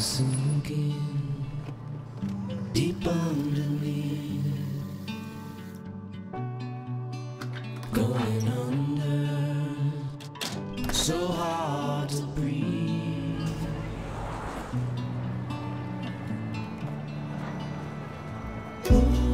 sinking deep under me, going under, so hard to breathe. Ooh.